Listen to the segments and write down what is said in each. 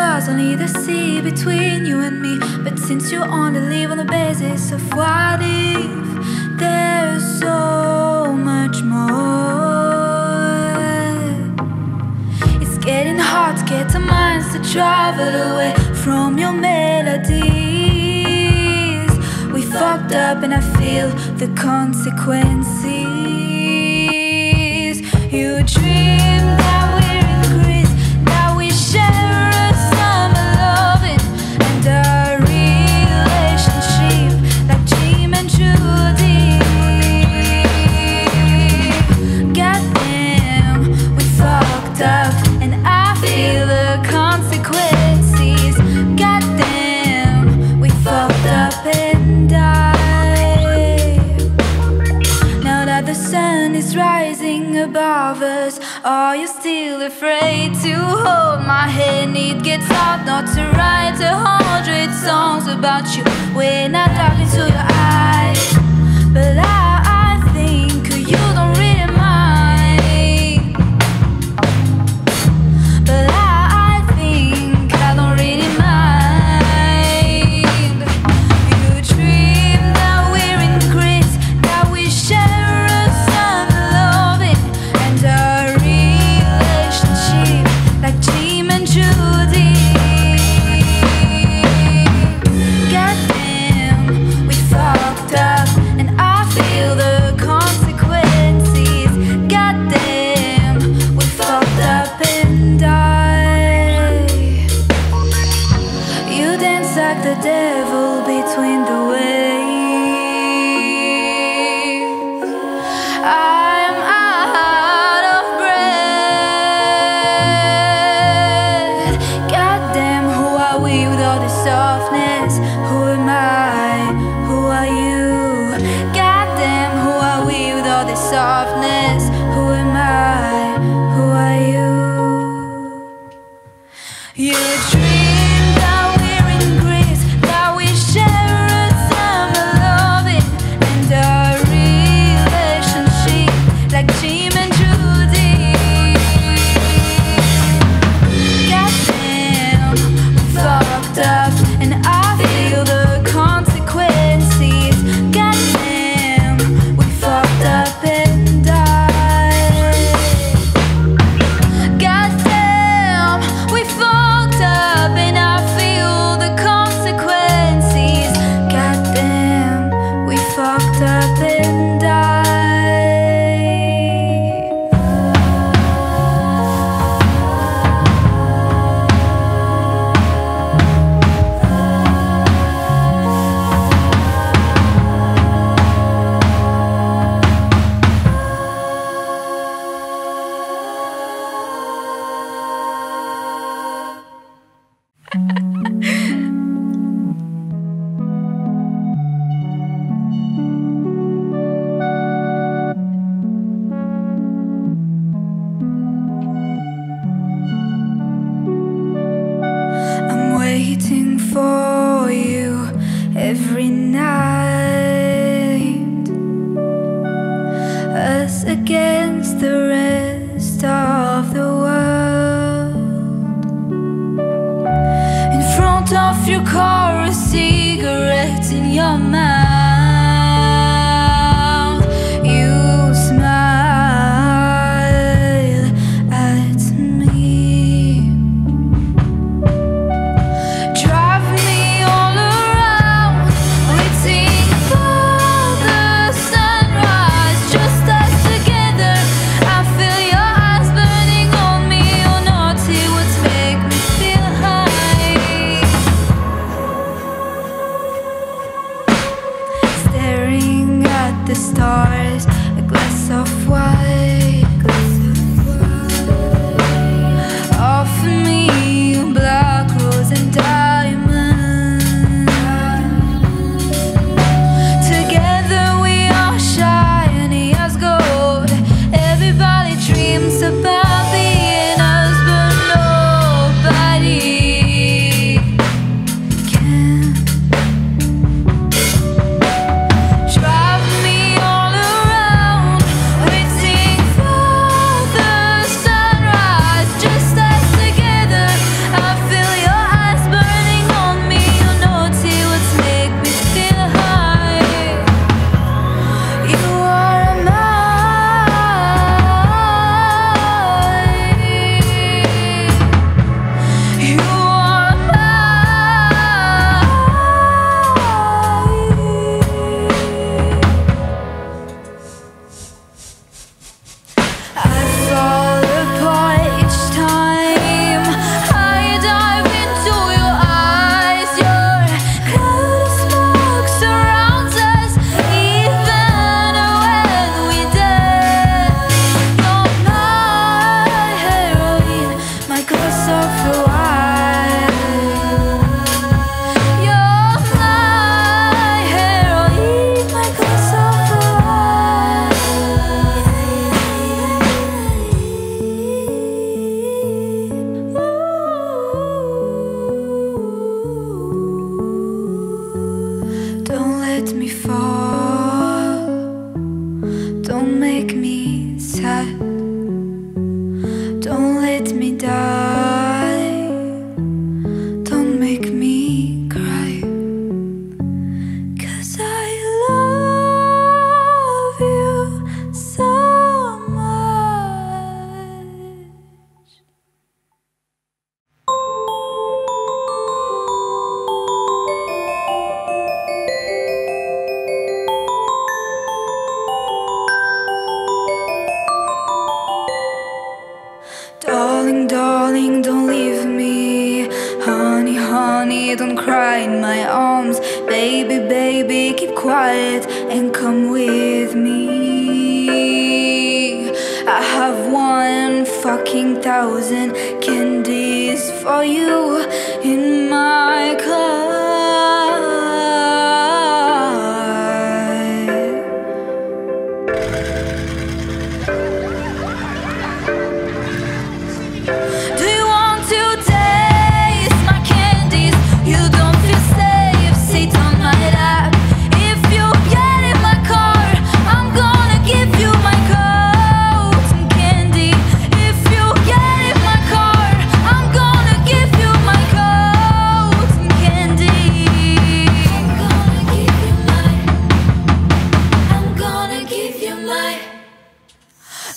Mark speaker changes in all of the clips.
Speaker 1: was only the sea between you and me. But since you only live on the basis of what if, there's so much more. It's getting hard to get our minds to travel away from your melodies. We fucked up and I feel the consequences. You dream. afraid to hold my head. It gets hard not to write a hundred songs about you. When I talking into your eyes off your car, a cigarette in your mouth.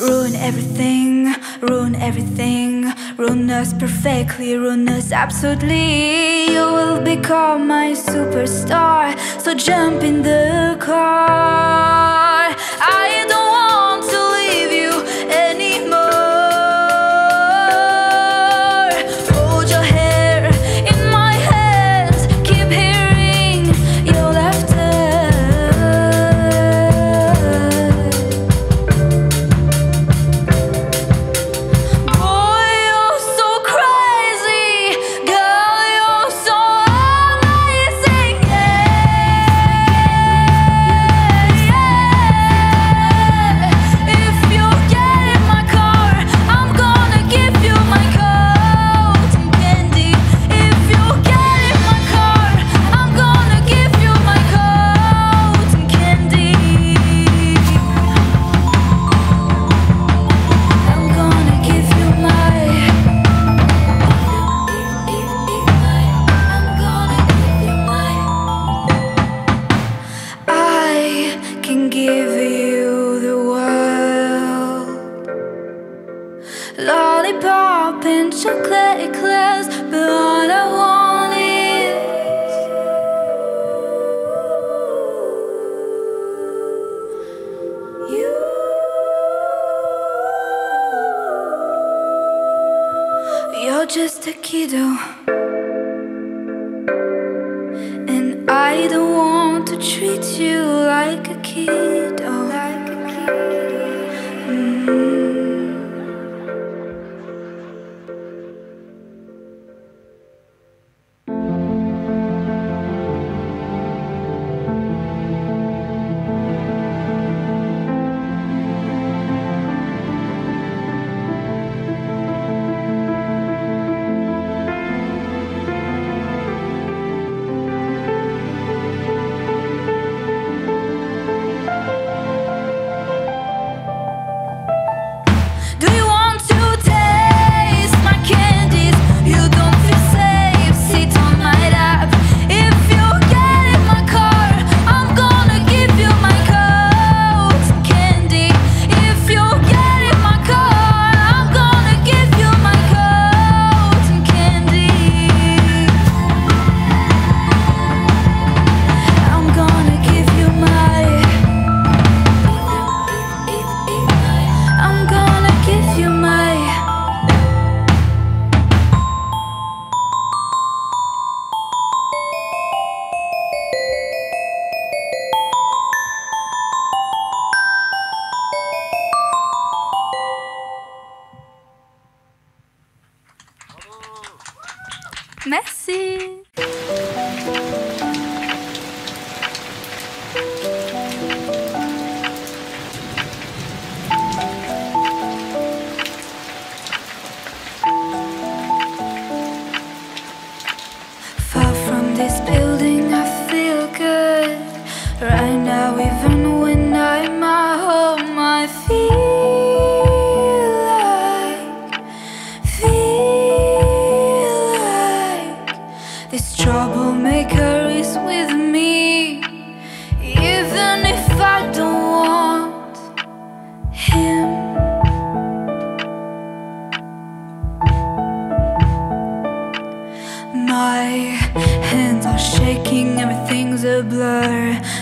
Speaker 1: Ruin everything, ruin everything. Ruin us perfectly, ruin us absolutely. You will become my superstar. So jump in the car. pop and chocolate eclairs But all I want is You. You're just a kiddo. And I don't want to treat you thinking everything's a blur.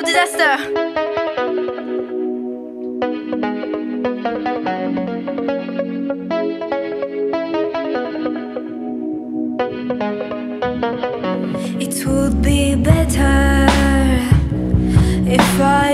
Speaker 1: Of Disaster. It would be better if I